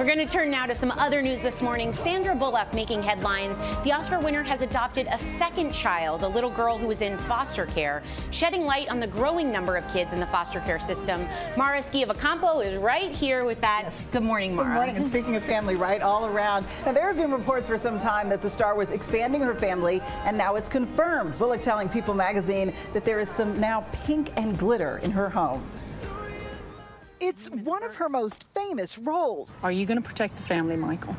We're going to turn now to some other news this morning. Sandra Bullock making headlines. The Oscar winner has adopted a second child, a little girl who is in foster care, shedding light on the growing number of kids in the foster care system. Mara Schiavocampo is right here with that. Yes. Good morning, Mara. Good morning. And speaking of family, right all around. Now, there have been reports for some time that the star was expanding her family, and now it's confirmed. Bullock telling People magazine that there is some now pink and glitter in her home. It's one of her most famous roles. Are you going to protect the family, Michael?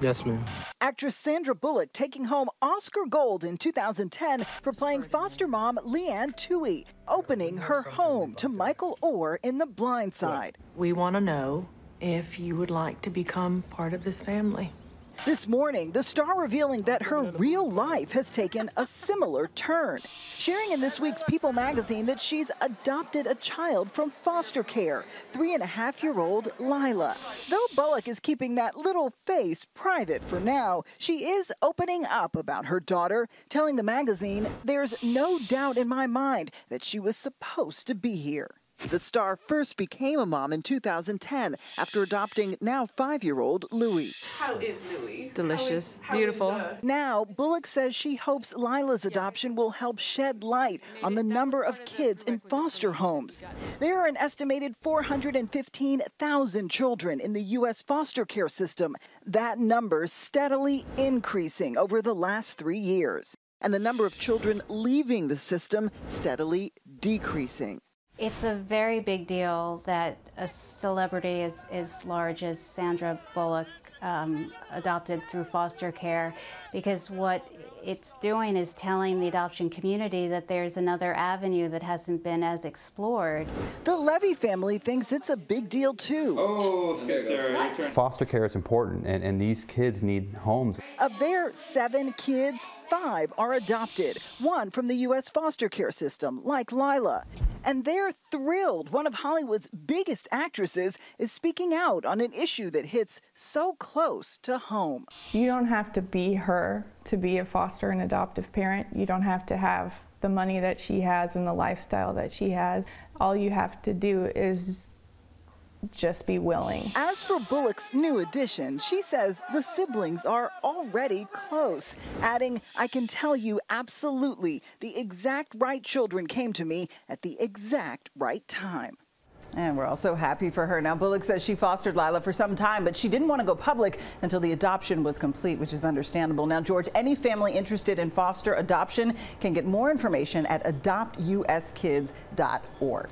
Yes, ma'am. Actress Sandra Bullock taking home Oscar Gold in 2010 for playing foster mom Leigh Anne Tuohy, opening her home to Michael Oher in The Blind Side. We want to know if you would like to become part of this family. This morning, the star revealing that her real life has taken a similar turn, sharing in this week's People magazine that she's adopted a child from foster care, three and a half year old Laila. Though Bullock is keeping that little face private for now, she is opening up about her daughter, telling the magazine, There's no doubt in my mind that she was supposed to be here. The star first became a mom in 2010 after adopting now five year old Louie. How is Louie? Delicious, how is, how beautiful. Is, uh... Now, Bullock says she hopes Laila's adoption will help shed light on the number of kids in foster homes. There are an estimated 415,000 children in the U.S. foster care system. That number steadily increasing over the last three years. And the number of children leaving the system steadily decreasing. It's a very big deal that a celebrity as, as large as Sandra Bullock um, adopted through foster care because what it's doing is telling the adoption community that there's another avenue that hasn't been as explored. The Levy family thinks it's a big deal too. Oh, Sarah, Foster care is important and, and these kids need homes. Of their seven kids, five are adopted, one from the U.S. foster care system, like Laila and they're thrilled. One of Hollywood's biggest actresses is speaking out on an issue that hits so close to home. You don't have to be her to be a foster and adoptive parent. You don't have to have the money that she has and the lifestyle that she has. All you have to do is just be willing. As for Bullock's new addition, she says the siblings are already close, adding, I can tell you absolutely the exact right children came to me at the exact right time. And we're also happy for her. Now, Bullock says she fostered Laila for some time, but she didn't want to go public until the adoption was complete, which is understandable. Now, George, any family interested in foster adoption can get more information at adoptuskids.org.